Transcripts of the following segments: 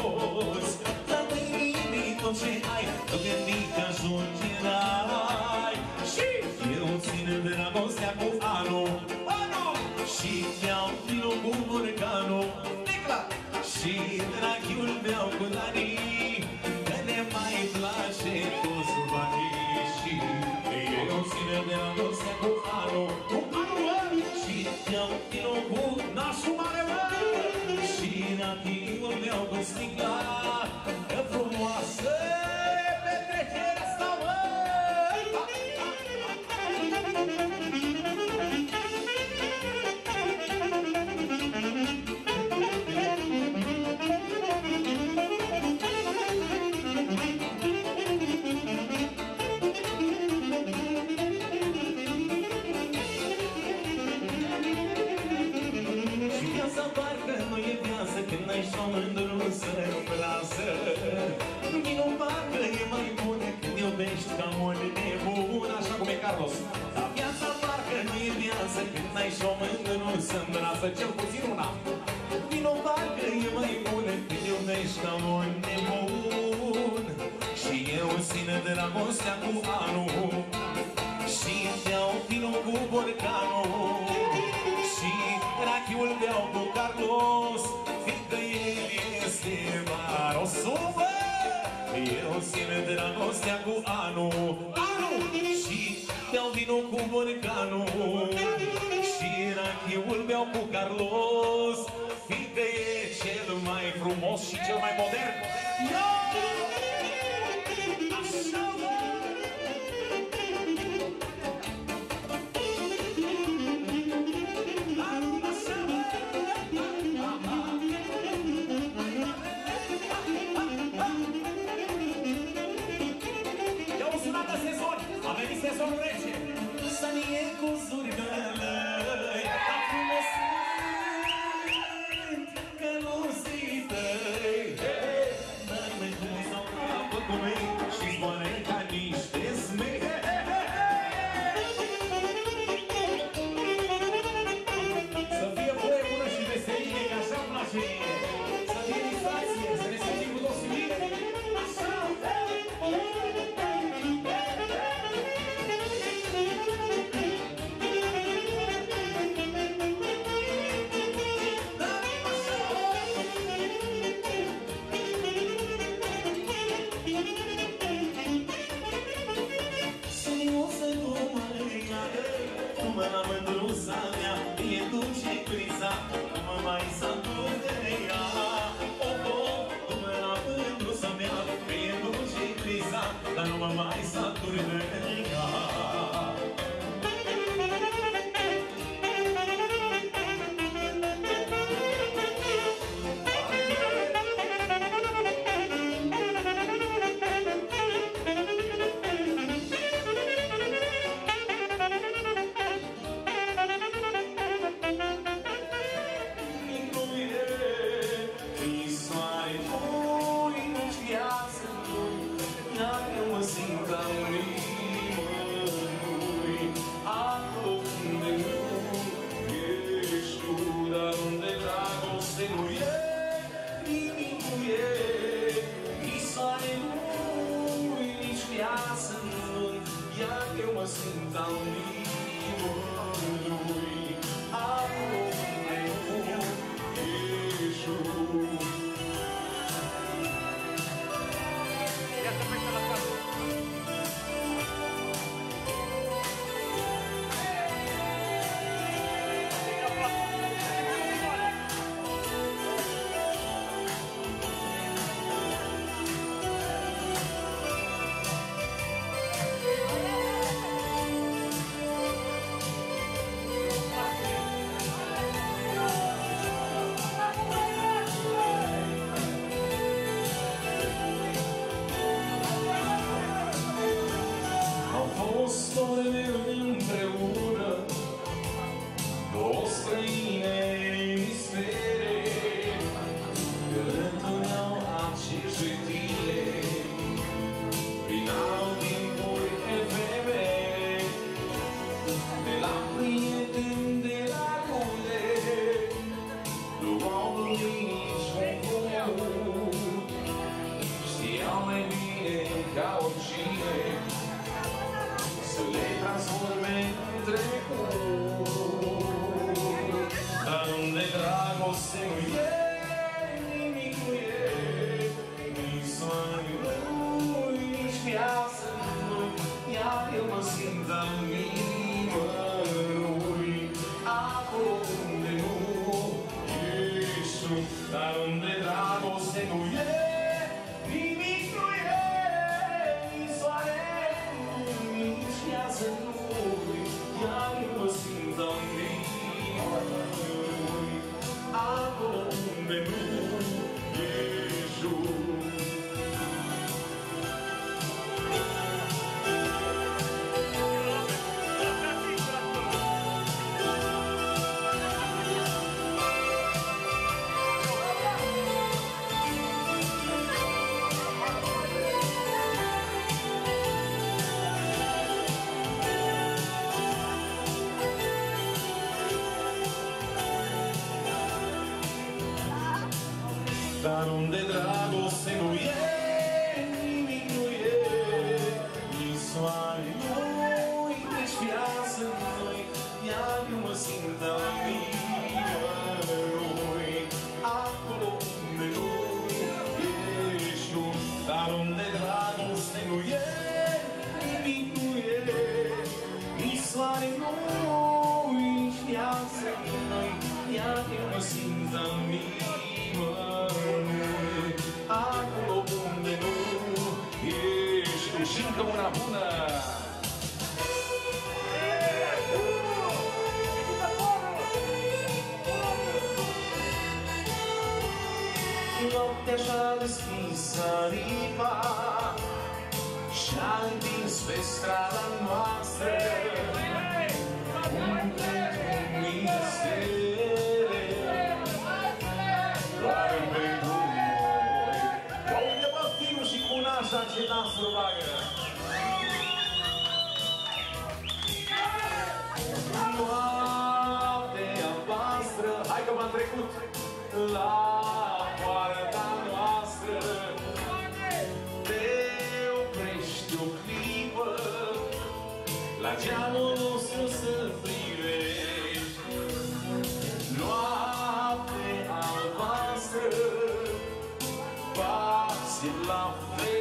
fost Dar dă-i nimic tot ce ai Tu gândi că ajungi în rai. Și eu țin dragostea cu anul. Anul! Și te-au vinul cu burcanul Necla și draghiul meu cu Dani Când iubești ca un nebun Așa cum e Carlos. Dar viața parcă nu e viață Când ai și-o mândruță în brasă Cel puțin una. Vino parcă e mai bună Când iubești ca un nebun. Și eu țin dragostea cu anul. Și te-au vino cu borcanul. Și rachiul beau cu Carlos Fiindcă el este marosul bă! Eu țin dragostea cu anul Anul! Și beau vinul cu borcanul Și rachiul beau cu Carlos Fiindcă e cel mai frumos și cel mai modern Yo! A venit sezonul rece Să nie cu zurgălăi nu mă mai satur de com é com Daron de dragos en uite și-a deschis aripa Și-a întins pe strada noastră. Un plec cu mii stele Doar pentru noi Ia uite mă stilul și cu nașa Noaptea voastră Hai că m-am trecut! You love me.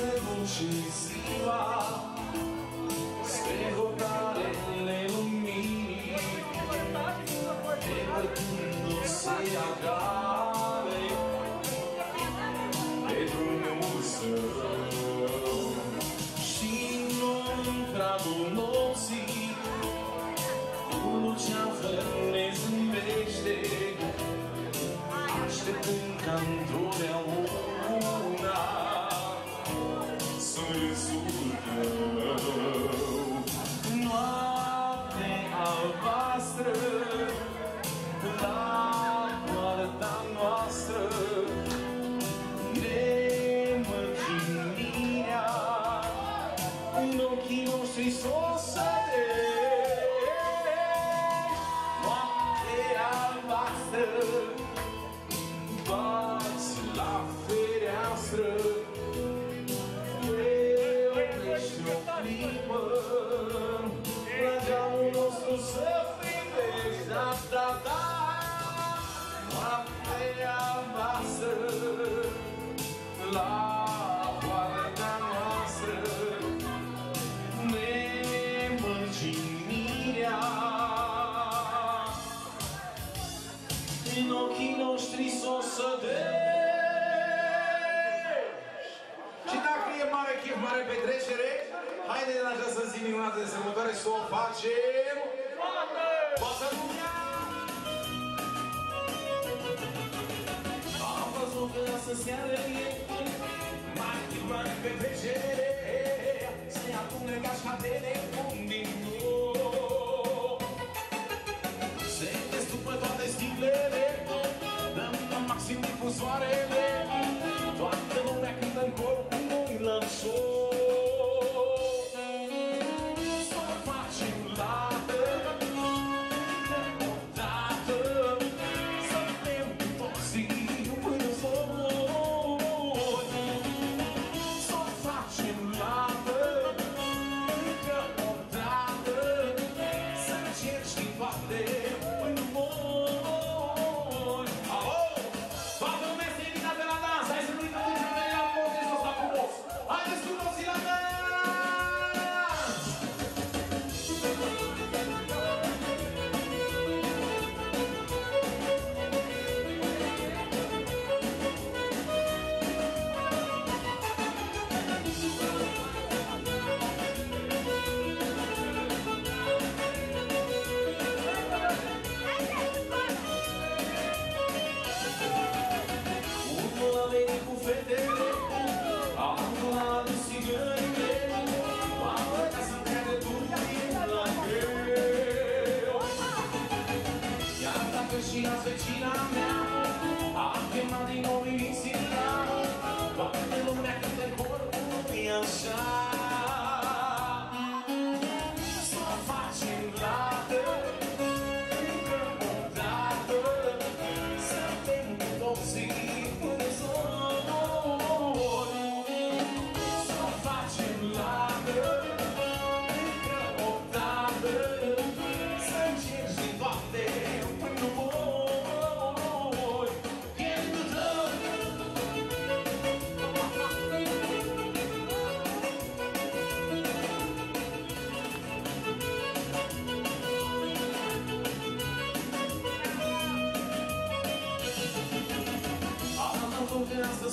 você não te esquivar. Maki, maki, pepeche Se a tu negas cadere,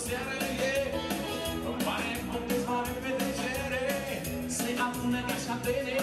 seară e Îmi pare mult, îți mare petrecere Se adună ca șatene